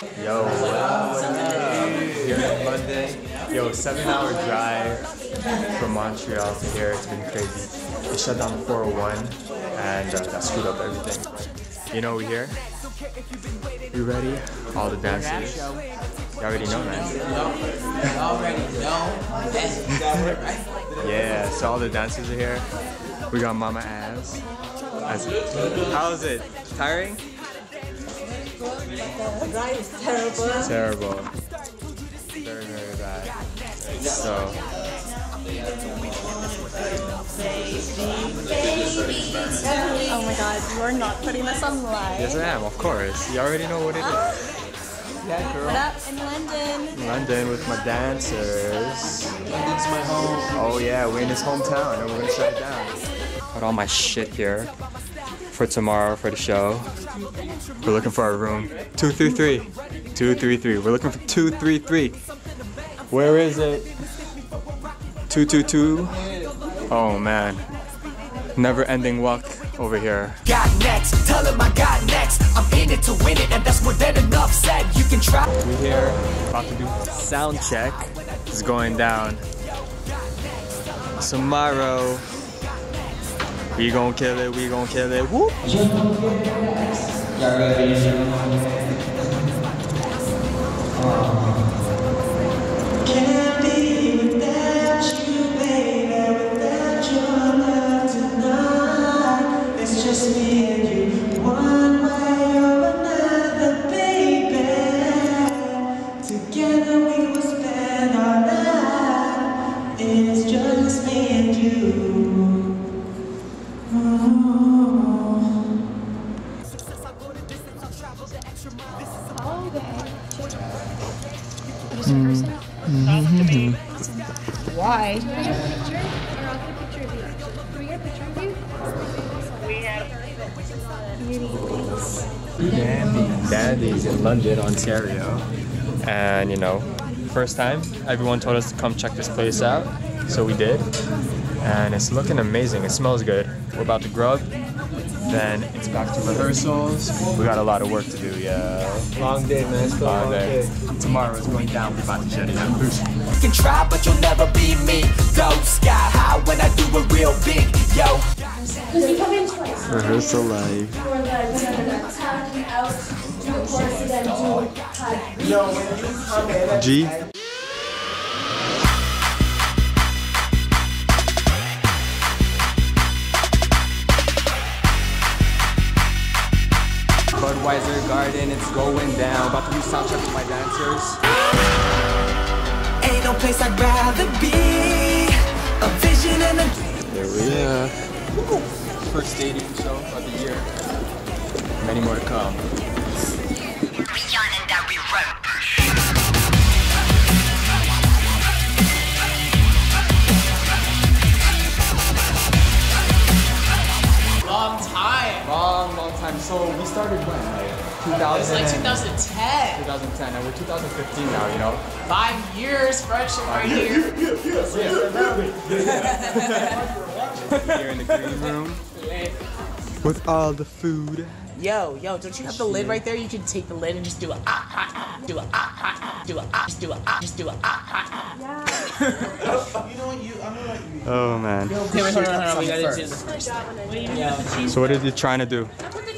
Yo, what up? Here in London. Yo, seven hour drive from Montreal to here. It's been crazy. They shut down the 401 and uh, that screwed up everything. You know we here? You ready? All the dancers. You already know that. already know. Yeah, so all the dancers are here. We got Mama Ass. As, how is it? Tiring? Ride is terrible. Terrible. Very, very bad. So. Oh my god, you are not putting this on live. Yes, I am, of course. You already know what it is. Yeah, What girl. up in London? London with my dancers. London's my home. Oh, yeah, we're in his hometown and we're gonna shut it down. Got all my shit here for tomorrow for the show. We're looking for our room. 233. 233. We're looking for 233. Where is it? 222. Oh man. Never ending walk over here. got next. Tell him I got next. I'm in it to win it, and that's more than enough said. You can try. We here about to do sound check. It's going down. Tomorrow. We gon' kill it, we gon' kill it. Whoop! It's Dandy. Dandy's in London, Ontario. And you know, first time, everyone told us to come check this place out. So we did. And it's looking amazing. It smells good. We're about to grub. Then it's back to rehearsals. We got a lot of work to do, yeah. Long day, man. It's been a Long long day. day. Tomorrow is going down. We're about to shut it down. Peace. You can try, but you'll never be me. Go sky high when I do it real big, yo. Rehearsal live. G. Budweiser Garden, it's going down. About to do sound check with my dancers. Ain't no place I'd rather be. A vision and a There we are. First stadium show of the year. Many more to come. Long time. Long, long time. So we started when? Like 2000. It's like 2010. 2010, and we're 2015 now, you know? Five years friendship right here. Here in the green room. With all the food. Yo, yo, don't you have the lid right there? You can take the lid and just do a ah ah ah, do a ah ah ah, do a ah, just do a ah, just do a ah ah ah. You know what? You, I'm gonna let you. Oh man. Okay, wait, hold on, hold on. We gotta do this. So what are you trying to do?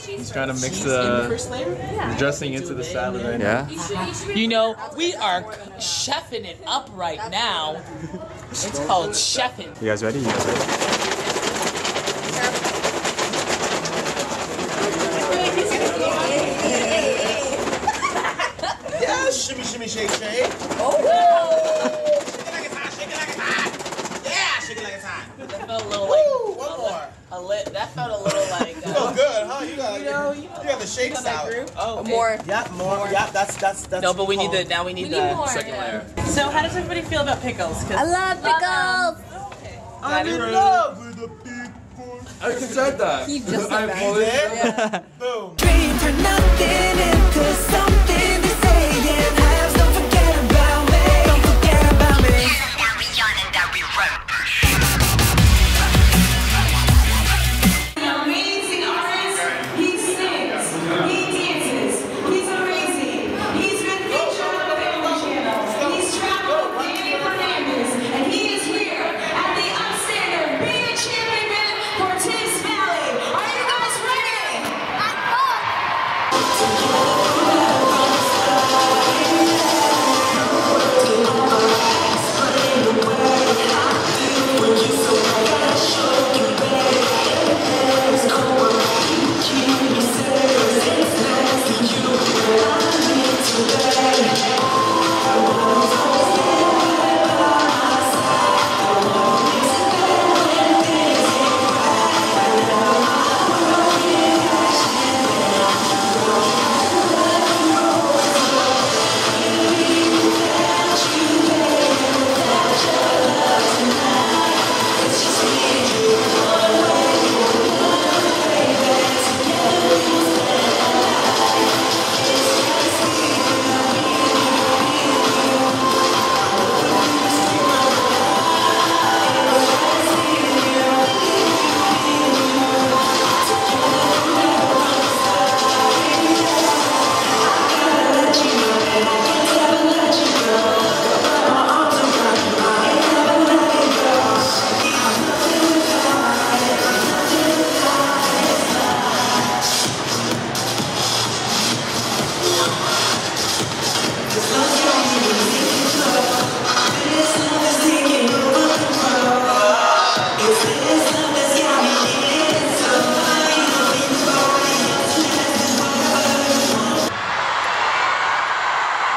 He's trying to mix the the first layer? dressing into the salad right now. Yeah? You know, we are chefing it up right now. It's called chefing. You guys ready? You guys ready? Yeah, shimmy, shimmy, shake, shake. Oh! Shake it like it's hot, shake it like it's hot. Yeah, shake it like it's hot. That felt a little Woo, like one more. a lit. That felt a little like. You feel Uh, good, huh? You got, you know, you know, you got the shakes that out. group. Oh, okay. More. Yeah, more. Yeah, that's that's that's. No, but we need the now we need We the more, second layer. So how does everybody feel about pickles? 'Cause I love pickles. Oh, I'm in love with the big boy. I said that. He just I said fully- Yeah. Boom. dream. Turn nothing into something.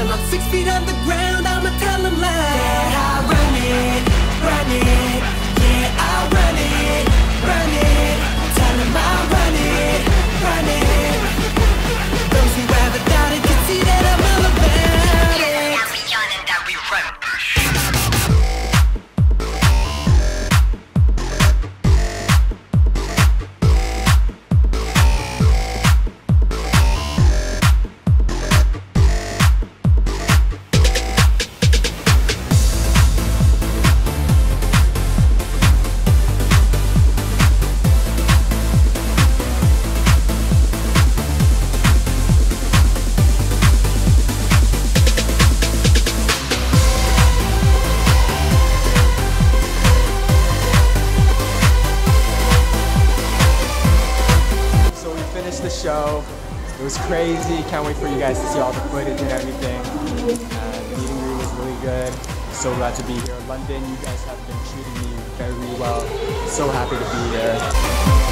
Till I'm six feet underground, I'ma tell them loud. Yeah, I run it, The show. It was crazy. Can't wait for you guys to see all the footage and everything. And the meet and greet was really good. So glad to be here London. You guys have been treating me very well. So happy to be here.